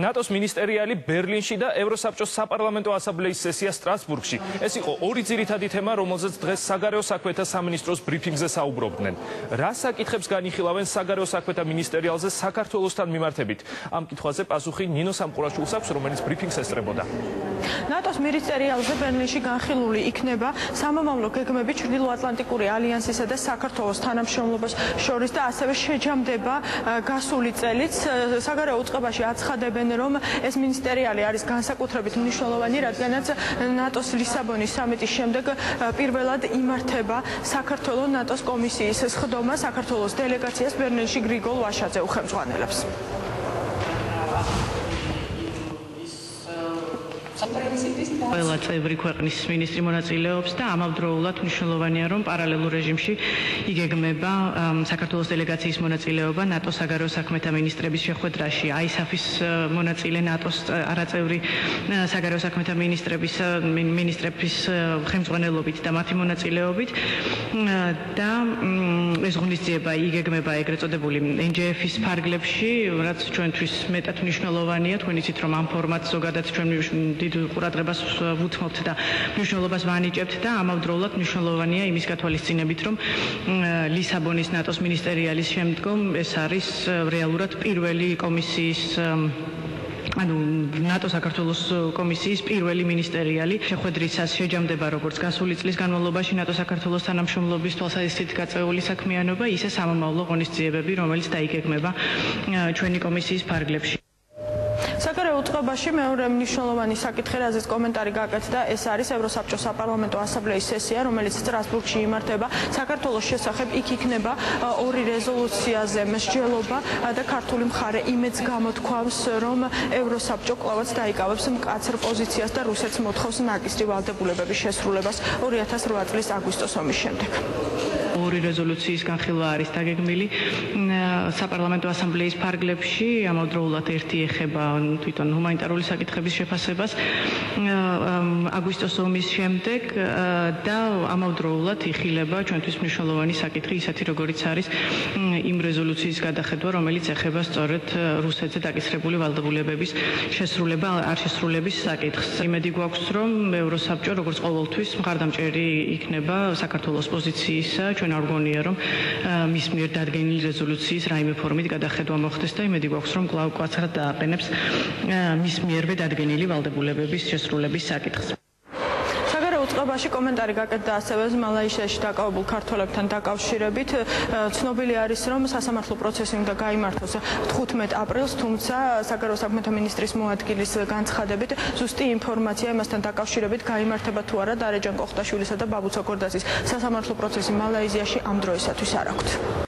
ნატოს მინისტერიალი ბერლინში და ევროსაბჭოს საპარლამენტო ასამბლეის სესია სტრასბურგში. ეს იყო ორი ძირითადი თემა, რომელზეც დღეს საგარეო საქმეთა სამინისტროს ბრიფინგზე საუბრობდნენ. რა საკითხებს განიხილავენ საგარეო საქმეთა მინისტერიალზე საქართველოსთან მიმართებით? ამ კითხვაზე პასუხი ნინო სამყურაშვილს აქვს, რომელიც ბრიფინგს ესწრებოდა. ნატოს მინისტერიალზე ბერლინში განხილული იქნება სამომავლო გეგმები ჩრდილოატლანტიკური ალიანსისა და საქართველოს თანამშრომლობას შორის და ასევე შეჯამდება გასული წელიც საგარეო უწყებაში აცხადებენ რომ ეს მინისტერიალი არის განსაკუთრებით მნიშვნელოვანი რადგანაც ნატოს ლისაბონის სამიტის შემდეგ პირველად იმართება საქართველოს ნატოს კომისიის სხდომა საქართველოს დელეგაციას ბერლინში გრიგოლ ვაშაძე უხელმძღვანელებს ყველა წევრი ქვეყნის მინისტრი მონაწილეობს და ამავდროულად მნიშვნელოვანია რომ პარალელურ რეჟიმში იგეგმება საქართველოს დელეგაციის მონაწილეობა ნატოს საგარეო საქმეთა მინისტრების შეხვედრაში. აისაფის მონაწილე ნატოს არაწევრი საგარეო საქმეთა მინისტრების მინისტრების ხელმძღვანელობით და მათი მონაწილეობით. და ეს ღონისძიება იგეგმება ეგრეთ წოდებული NJF-ის ფარგლებში რაც ჩვენთვის მეტად მნიშვნელოვანია. თქვენ იცით რომ ამ ფორმატს ზოგადად ჩვენ დიდ ყურადღებას ვუთმობთ და მნიშვნელობას ვანიჭებთ და ამავდროულად მნიშვნელოვანია იმის გათვალისწინებით, რომ ლისაბონის ნატოს მინისტერიალის შემდგომ ეს არის რეალურად პირველი კომისიის ანუ ნატო საქართველოს კომისიის პირველი მინისტერიალი შეხვედრისას შეჯამდება როგორც გასული წლის განმავლობაში ნატო საქართველოს თანამშრომლობის თვალსაზრისით გაწეული საქმიანობა, ისე სამომავლო ღონისძიებები, რომელიც დაიგეგმება ჩვენი კომისიის ფარგლებში. უწყებაში მეორე მნიშვნელოვანი საკითხი, რაზეც კომენტარი გაკეთდა, ეს არის ევროსაბჭოს საპარლამენტო ასამბლეის სესია, რომელიც სტრასბურგში იმართება. საქართველოს შესახებ იქ იქნება ორი რეზოლუციაზე მსჯელობა და ქართული მხარე იმედს გამოთქვამს, რომ ევროსაბჭო კლავაც დაიკავებს მკაცრ პოზიციას და რუსეთს მოთხოვს ნაკისრი ვალდებულებების შესრულებას 2008 წლის აგვისტოს ომის შემდეგ. ორი რეზოლუციის განხილვა არის დაგეგმილი. საპარლამენტო ასამბლეის ფარგლებში ამავდროულად ერთი ეხება თვითონ ჰუმანიტარული საკითხების შეფასებას აგვისტოს ომის შემდეგ და ამავდროულად იხილება ჩვენთვის მნიშვნელოვანი საკითხი ისეთი როგორიც არის იმ რეზოლუციის გადახედვა რომელიც ეხება სწორედ რუსეთზე დაკისრებული ვალდებულებების შესრულება არ შესრულების საკითხს. იმედი გვაქვს რომ ევროსაბჭო როგორც ყოველთვის მხარდამჭერი იქნება საქართველოს პოზიციისა ჩვენ არ გონია რომ მის მიერ დადგენილი რეზოლუციის რაიმე ფორმით გადახედვა მოხდეს და იმედი გვაქვს რომ კვლავ კაცრად დააყენებს მის მიერვე დადგენილი ვალდებულებების შესრულების საკითხს. წყობაში კომენტარი გაკეთდა ასევე მალაისიაში დაკავებულ ქართველებთან დაკავშირებით. ცნობილი არის, რომ სასამართლო პროცესი უნდა გამართოს 15 აპრილს, თუმცა საგარეო საქმეთა მინისტრის მოადგილის განცხადებით ზუსტი ინფორმაცია იმასთან დაკავშირებით გამართება თუ არა დარეჯან კოხტაშვილისა და ბაბუცა გორდასის სასამართლო პროცესი მალაიზიაში ამ დროისათვის არ აქვთ.